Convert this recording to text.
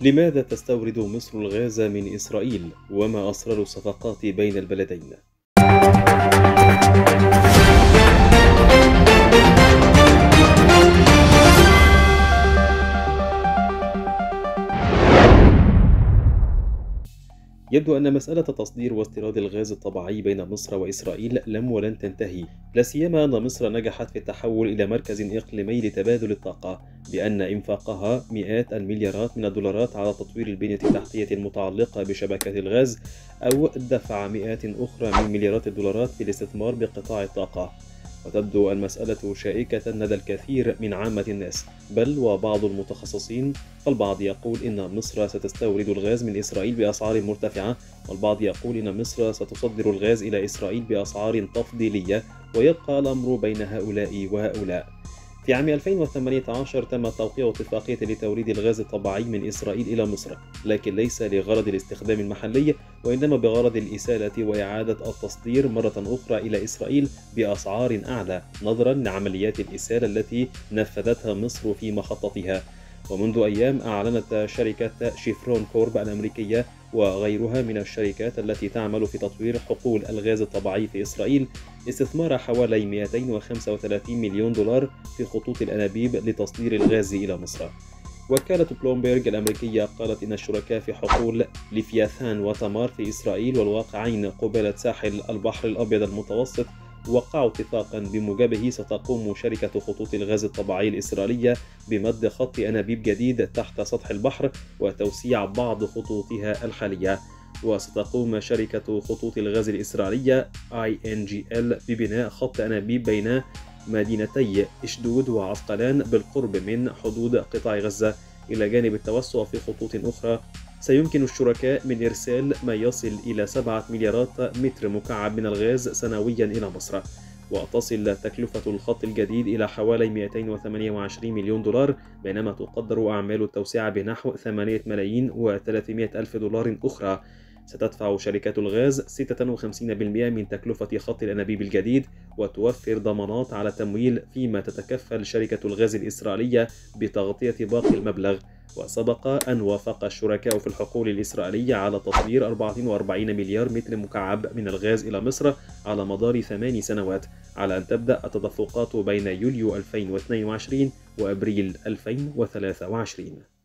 لماذا تستورد مصر الغاز من إسرائيل؟ وما أسرار الصفقات بين البلدين؟ يبدو أن مسألة تصدير واستيراد الغاز الطبيعي بين مصر وإسرائيل لم ولن تنتهي، لا سيما أن مصر نجحت في التحول إلى مركز إقليمي لتبادل الطاقة، بأن إنفاقها مئات المليارات من الدولارات على تطوير البنية التحتية المتعلقة بشبكات الغاز، أو دفع مئات أخرى من مليارات الدولارات في الاستثمار بقطاع الطاقة. وتبدو المسألة شائكة لدى الكثير من عامة الناس بل وبعض المتخصصين فالبعض يقول إن مصر ستستورد الغاز من إسرائيل بأسعار مرتفعة والبعض يقول إن مصر ستصدر الغاز إلى إسرائيل بأسعار تفضيلية ويبقى الأمر بين هؤلاء وهؤلاء. في عام 2018 تم توقيع اتفاقية لتوريد الغاز الطبيعي من إسرائيل إلى مصر، لكن ليس لغرض الاستخدام المحلي وإنما بغرض الإسالة وإعادة التصدير مرة أخرى إلى إسرائيل بأسعار أعلى نظرا لعمليات الإسالة التي نفذتها مصر في مخططها. ومنذ أيام أعلنت شركة شيفرون كورب الأمريكية وغيرها من الشركات التي تعمل في تطوير حقول الغاز الطبيعي في إسرائيل استثمار حوالي 235 مليون دولار في خطوط الأنابيب لتصدير الغاز إلى مصر. وكالة بلومبيرغ الأمريكية قالت إن الشركاء في حقول ليفياثان وتمار في إسرائيل والواقعين قبالة ساحل البحر الأبيض المتوسط وقعوا اتفاقا بموجبه ستقوم شركة خطوط الغاز الطبيعي الإسرائيلية بمد خط أنابيب جديد تحت سطح البحر وتوسيع بعض خطوطها الحالية وستقوم شركة خطوط الغاز الإسرائيلية INGL ببناء خط أنابيب بين مدينتي إشدود وعسقلان بالقرب من حدود قطاع غزة. إلى جانب التوسع في خطوط أخرى سيمكن الشركاء من إرسال ما يصل إلى 7 مليارات متر مكعب من الغاز سنويا إلى مصر وتصل تكلفة الخط الجديد إلى حوالي 228 مليون دولار بينما تقدر أعمال التوسعة بنحو 8 ملايين و300 ألف دولار أخرى. ستدفع شركات الغاز 56% من تكلفة خط الأنابيب الجديد وتوفر ضمانات على التمويل فيما تتكفل شركة الغاز الإسرائيلية بتغطية باقي المبلغ. وسبق أن وافق الشركاء في الحقول الإسرائيلية على تصدير 44 مليار متر مكعب من الغاز إلى مصر على مدار ثمان سنوات على أن تبدأ التدفقات بين يوليو 2022 وأبريل 2023